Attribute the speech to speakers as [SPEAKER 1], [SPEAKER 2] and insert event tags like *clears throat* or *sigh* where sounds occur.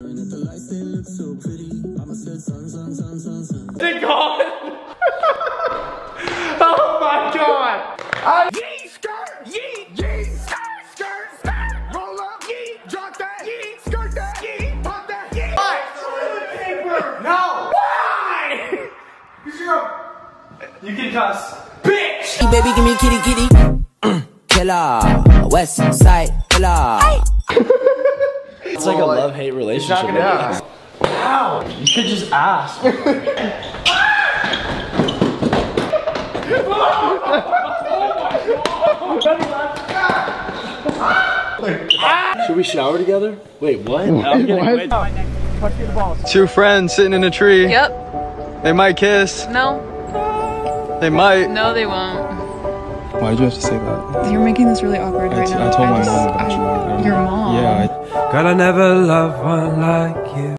[SPEAKER 1] They're gone. *laughs* oh my god. I
[SPEAKER 2] Yee skirt, yee, yee, skirt, skirt, skirt, roll up, yee, drop that, yee, skirt that, yee, pop that, yee.
[SPEAKER 1] paper. No. Why? You can cuss. Bitch.
[SPEAKER 3] Baby, give me kitty kitty. *clears throat* killer. West side killer. *laughs*
[SPEAKER 4] It's like a love-hate relationship.
[SPEAKER 1] Yeah. Ow. You could just ask. *laughs*
[SPEAKER 4] Should we shower together? Wait, what? I'm getting wet.
[SPEAKER 5] Two friends sitting in a tree.
[SPEAKER 6] Yep.
[SPEAKER 5] They might kiss.
[SPEAKER 6] No.
[SPEAKER 5] They might.
[SPEAKER 6] No, they won't.
[SPEAKER 7] Why did you have to say that?
[SPEAKER 8] You're making this really awkward right
[SPEAKER 7] t-
[SPEAKER 8] now.
[SPEAKER 7] I told my
[SPEAKER 8] just-
[SPEAKER 7] mom about you. I don't
[SPEAKER 8] Your
[SPEAKER 7] know.
[SPEAKER 8] mom?
[SPEAKER 7] Yeah,
[SPEAKER 9] Girl, I never loved one like you.